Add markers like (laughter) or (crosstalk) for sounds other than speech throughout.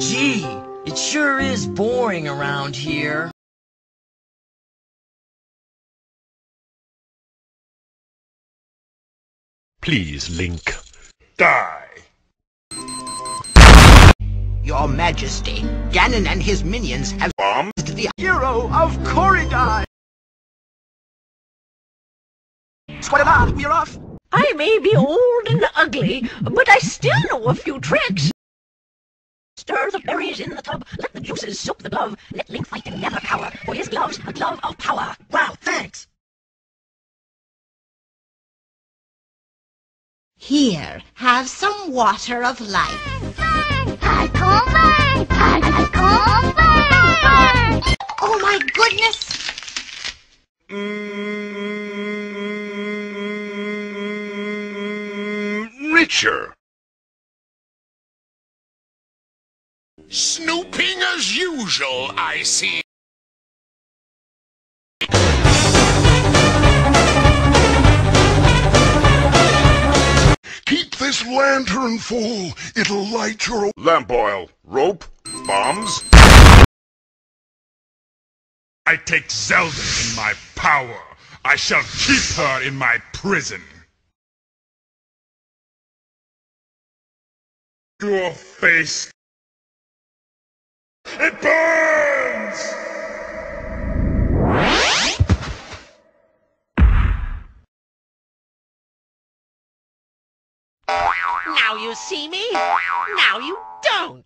Gee, it sure is boring around here. Please, Link. Die! Your Majesty, Ganon and his minions have Bombs? the hero of Koridai! Squadron, we're off! I may be old and ugly, but I still know a few tricks. Stir the berries in the tub, let the juices soak the glove, let Link fight and never cower, for his glove's a glove of power. Wow, thanks! Here, have some water of life. Oh my goodness! Mm, richer. Snooping as usual, I see. Keep this lantern full. It'll light your lamp oil, rope, bombs. I take Zelda in my power. I shall keep her in my prison. Your face. It burns! Now you see me, now you don't.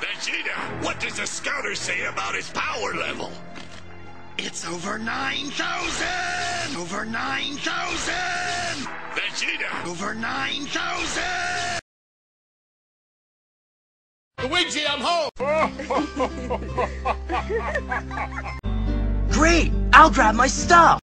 Vegeta, what does the scouter say about his power level? It's over 9,000! Over 9,000! Vegeta! Over 9,000! Luigi, I'm home! (laughs) Great! I'll grab my stuff!